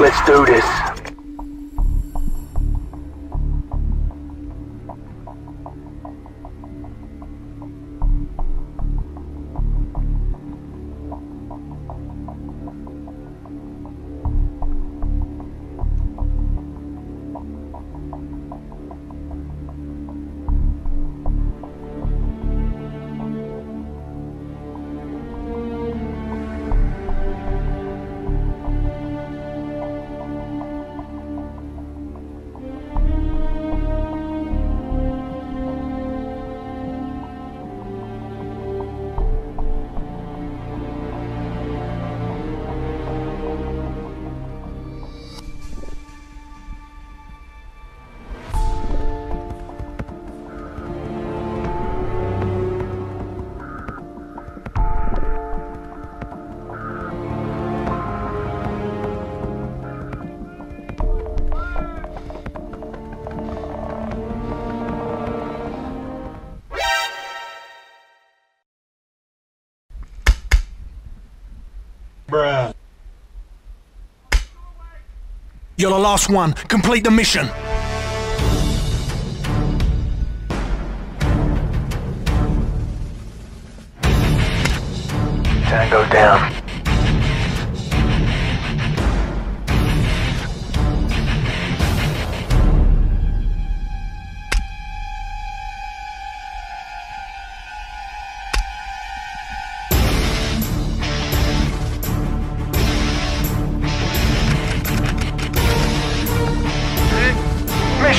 Let's do this. Bruh. You're the last one. Complete the mission. Tango down.